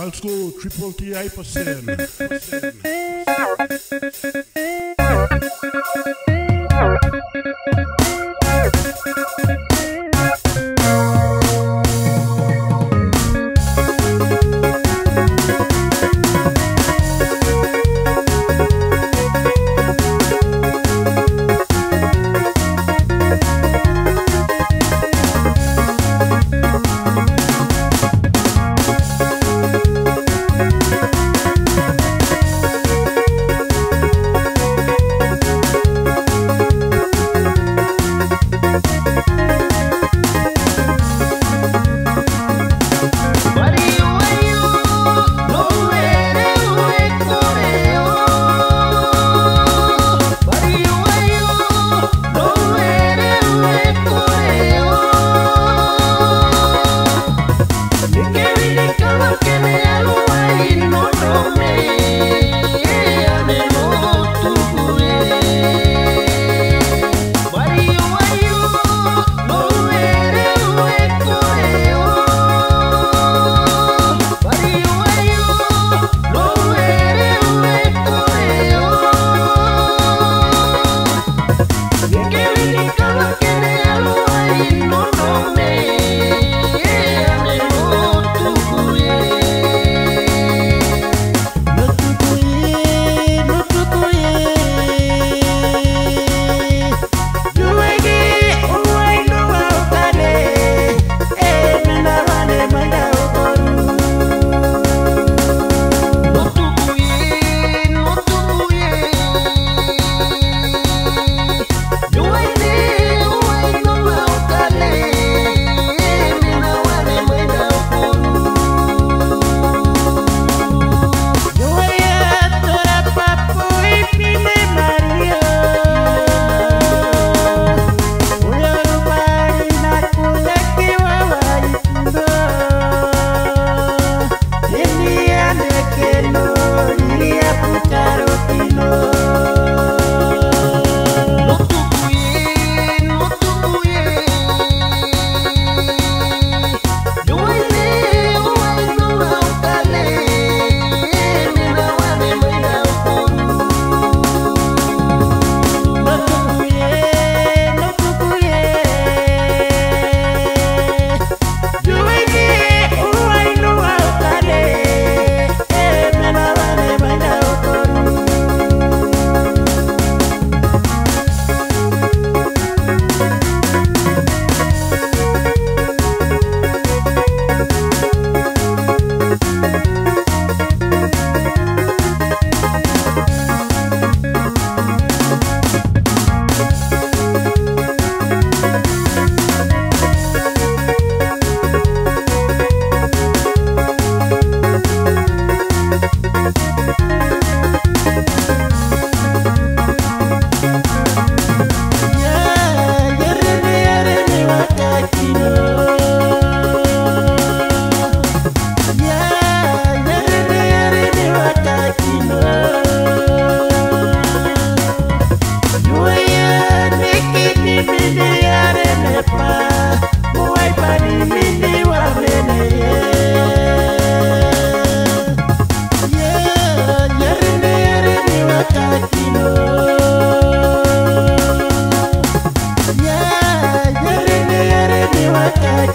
Falsco Triple TI percent. percent.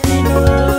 You.